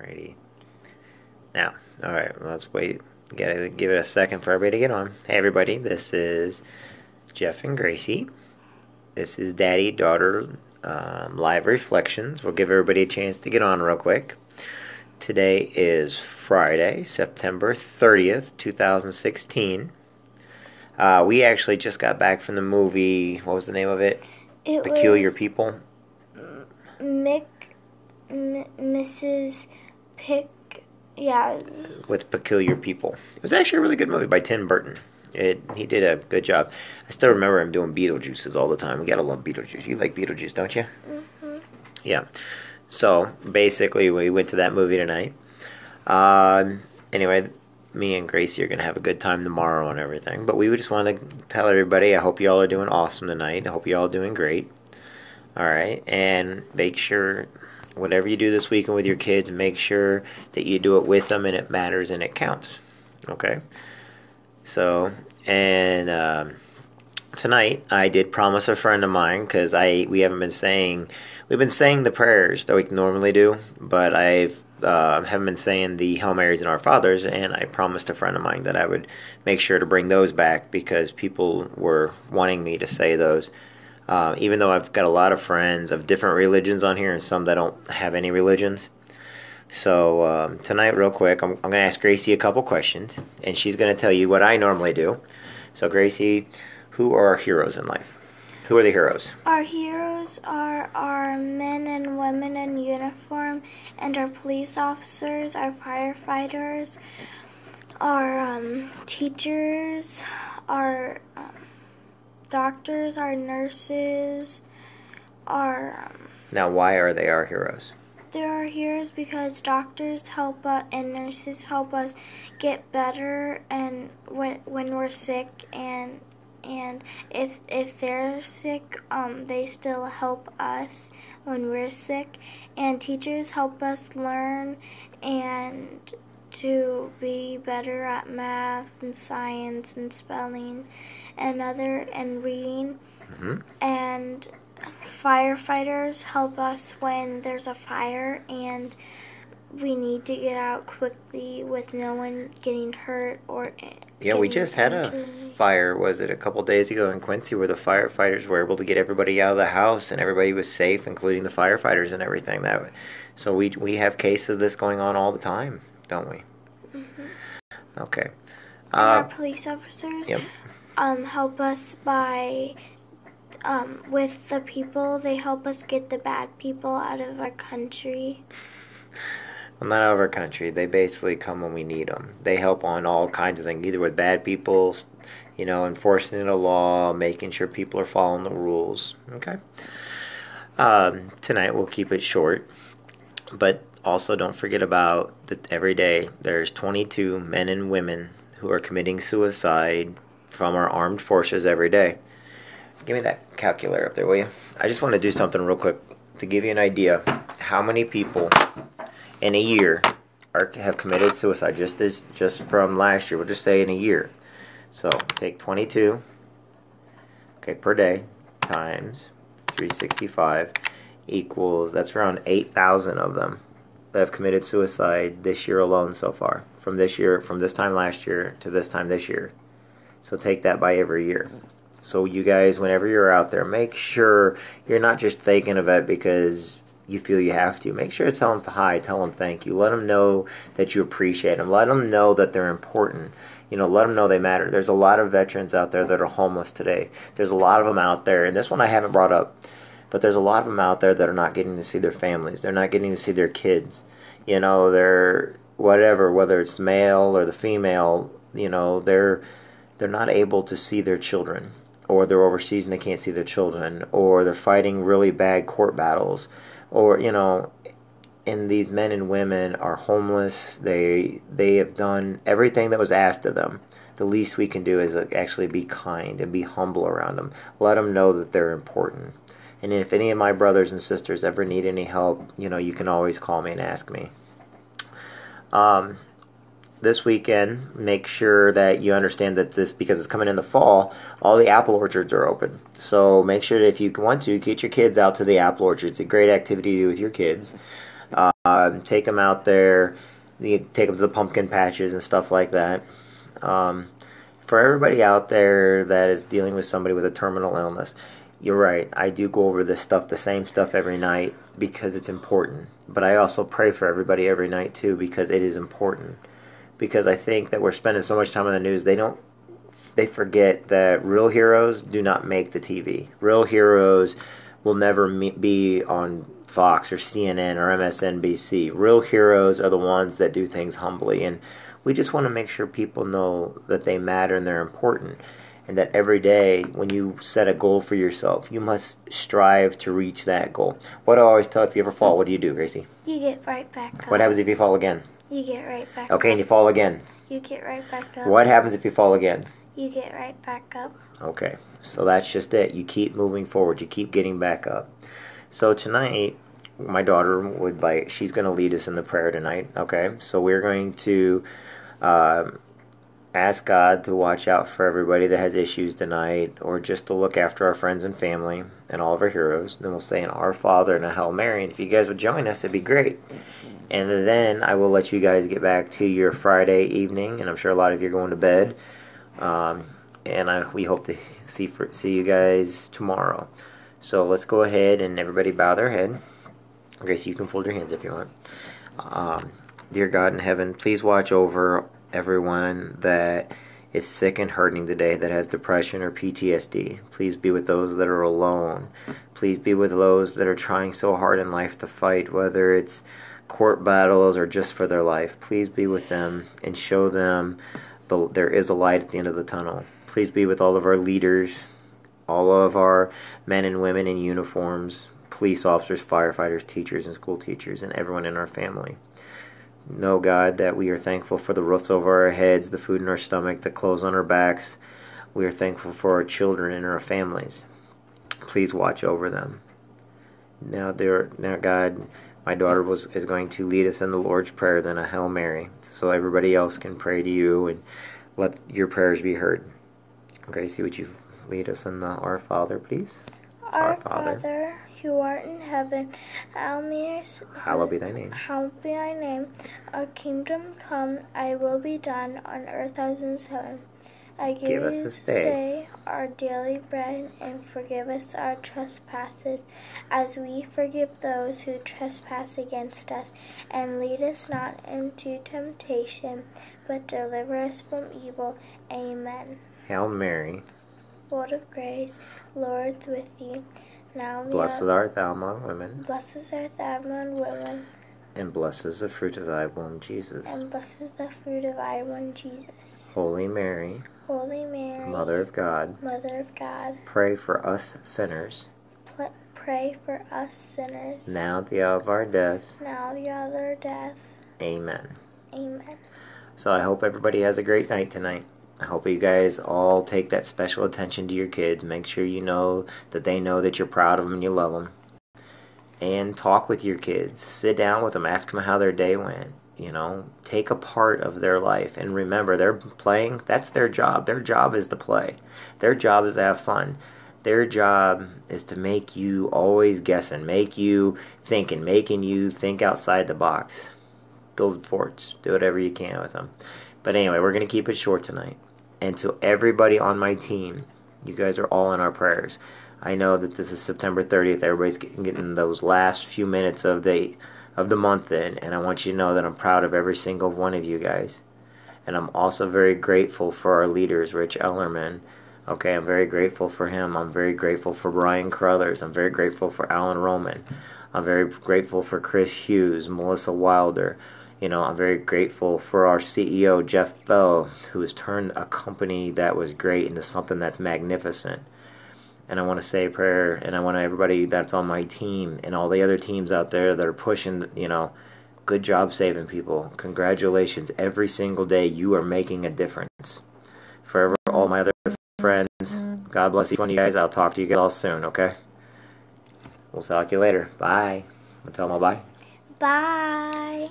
Alrighty. Now, all right, let's wait. Gotta give it a second for everybody to get on. Hey, everybody, this is Jeff and Gracie. This is Daddy Daughter um, Live Reflections. We'll give everybody a chance to get on real quick. Today is Friday, September 30th, 2016. Uh, we actually just got back from the movie. What was the name of it? It Peculiar People. Mick, M- Mrs. Pick. Yeah, with Peculiar People. It was actually a really good movie by Tim Burton. It he did a good job. I still remember him doing Beetlejuices all the time. We gotta love Beetlejuice. You like Beetlejuice, don't you? hmm Yeah. So basically, we went to that movie tonight. Um, anyway, me and Gracie are gonna have a good time tomorrow and everything. But we just want to tell everybody. I hope you all are doing awesome tonight. I hope you all are doing great. All right, and make sure whatever you do this weekend with your kids, make sure that you do it with them and it matters and it counts. Okay. So and um, tonight I did promise a friend of mine because I we haven't been saying we've been saying the prayers that we normally do, but I've uh, haven't been saying the Hail Marys and Our Fathers, and I promised a friend of mine that I would make sure to bring those back because people were wanting me to say those. Uh, even though I've got a lot of friends of different religions on here and some that don't have any religions. So um, tonight, real quick, I'm, I'm going to ask Gracie a couple questions, and she's going to tell you what I normally do. So, Gracie, who are our heroes in life? Who are the heroes? Our heroes are our men and women in uniform, and our police officers, our firefighters, our um, teachers, our doctors, our nurses, our. Um, Now, why are they our heroes? They are heroes because doctors help us and nurses help us get better and when when we're sick and and if if they're sick um they still help us when we're sick and teachers help us learn and to be better at math and science and spelling and other and reading. Hmm and firefighters help us when there's a fire and we need to get out quickly with no one getting hurt or Yeah, we just had a fire, was it a couple days ago in Quincy, where the firefighters were able to get everybody out of the house and everybody was safe, including the firefighters and everything. That so we we have cases of this going on all the time, don't we? Mhm. Okay. And our Uh, police officers yep. um, help us by um, with the people they help us get the bad people out of our country Well, not out of our country. They basically come when we need them. They help on all kinds of things, either with bad people, you know, enforcing the law, making sure people are following the rules. Okay. Um, tonight we'll keep it short, but also don't forget about that every day there's 22 men and women who are committing suicide from our armed forces every day. Give me that calculator up there, will you? I just want to do something real quick to give you an idea how many people in a year are have committed suicide just this just from last year. We'll just say in a year. So take 22 okay per day times 365 equals that's around 8,000 of them that have committed suicide this year alone so far. From this year from this time last year to this time this year. So take that by every year. So you guys, whenever you're out there, make sure you're not just thinking of it because you feel you have to. Make sure to tell them hi, tell them thank you, let them know that you appreciate them, let them know that they're important. You know, let them know they matter. There's a lot of veterans out there that are homeless today. There's a lot of them out there, and this one I haven't brought up, but there's a lot of them out there that are not getting to see their families. They're not getting to see their kids. You know, they're whatever, whether it's male or the female. You know, they're they're not able to see their children or they're overseas and they can't see their children or they're fighting really bad court battles or you know and these men and women are homeless they they have done everything that was asked of them the least we can do is actually be kind and be humble around them let them know that they're important and if any of my brothers and sisters ever need any help you know you can always call me and ask me um, this weekend, make sure that you understand that this, because it's coming in the fall, all the apple orchards are open. So make sure that if you want to, get your kids out to the apple orchard. It's a great activity to do with your kids. Um, take them out there. You take them to the pumpkin patches and stuff like that. Um, for everybody out there that is dealing with somebody with a terminal illness, you're right. I do go over this stuff, the same stuff every night because it's important. But I also pray for everybody every night too because it is important. Because I think that we're spending so much time on the news, they don't they forget that real heroes do not make the TV. Real heroes will never be on Fox or CNN or MSNBC. Real heroes are the ones that do things humbly and we just want to make sure people know that they matter and they're important and that every day when you set a goal for yourself, you must strive to reach that goal. What I always tell if you ever fall, what do you do, Gracie? You get right back up. What happens if you fall again? You get right back up. Okay, up. and you fall again. You get right back up. What happens if you fall again? You get right back up. Okay, so that's just it. You keep moving forward. You keep getting back up. So tonight, my daughter would like. She's going to lead us in the prayer tonight. Okay, so we're going to. Um, ask God to watch out for everybody that has issues tonight, or just to look after our friends and family and all of our heroes. Then we'll say an Our Father and a Hail Mary. And if you guys would join us, it'd be great. And then I will let you guys get back to your Friday evening, and I'm sure a lot of you are going to bed. Um, and I, we hope to see for, see you guys tomorrow. So let's go ahead and everybody bow their head. Okay, so you can fold your hands if you want. Um, dear God in heaven, please watch over everyone that is sick and hurting today that has depression or PTSD. Please be with those that are alone. Please be with those that are trying so hard in life to fight, whether it's court battles or just for their life. Please be with them and show them the, there is a light at the end of the tunnel. Please be with all of our leaders, all of our men and women in uniforms, police officers, firefighters, teachers, and school teachers, and everyone in our family. Know, God, that we are thankful for the roofs over our heads, the food in our stomach, the clothes on our backs. We are thankful for our children and our families. Please watch over them. Now, dear, now, God, my daughter was is going to lead us in the Lord's Prayer, then a Hail Mary, so everybody else can pray to you and let your prayers be heard. Gracie, would you lead us in the Our Father, please? Our, Father, Father, who art in heaven, hallowed be thy name. Hallowed be thy name. Our kingdom come, thy will be done on earth as in heaven. I give, give us this day. day our daily bread, and forgive us our trespasses, as we forgive those who trespass against us. And lead us not into temptation, but deliver us from evil. Amen. Hail Mary. Lord of grace, Lord's with thee. Now blessed art thou among women. Blessed art thou among women. And blessed is the fruit of thy womb, Jesus. And blessed is the fruit of thy womb, Jesus. Holy Mary. Holy Mary. Mother of God. Mother of God. Pray for us sinners. Pl- pray for us sinners. Now the hour of our death. Now the hour of our death. Amen. Amen. So I hope everybody has a great night tonight. I hope you guys all take that special attention to your kids. Make sure you know that they know that you're proud of them and you love them. And talk with your kids. Sit down with them. Ask them how their day went. You know, take a part of their life. And remember, they're playing. That's their job. Their job is to play. Their job is to have fun. Their job is to make you always guessing, make you thinking, making you think outside the box. Build forts. Do whatever you can with them. But anyway, we're going to keep it short tonight and to everybody on my team. You guys are all in our prayers. I know that this is September 30th. Everybody's getting those last few minutes of the of the month in, and I want you to know that I'm proud of every single one of you guys. And I'm also very grateful for our leaders, Rich Ellerman. Okay, I'm very grateful for him. I'm very grateful for Brian Crothers. I'm very grateful for Alan Roman. I'm very grateful for Chris Hughes, Melissa Wilder, you know, I'm very grateful for our CEO, Jeff Bell, who has turned a company that was great into something that's magnificent. And I want to say a prayer, and I want everybody that's on my team and all the other teams out there that are pushing, you know, good job saving people. Congratulations. Every single day you are making a difference. Forever, all my other friends, mm. God bless each one of you guys. I'll talk to you guys all soon, okay? We'll talk to you later. Bye. I'll tell them all bye. Bye.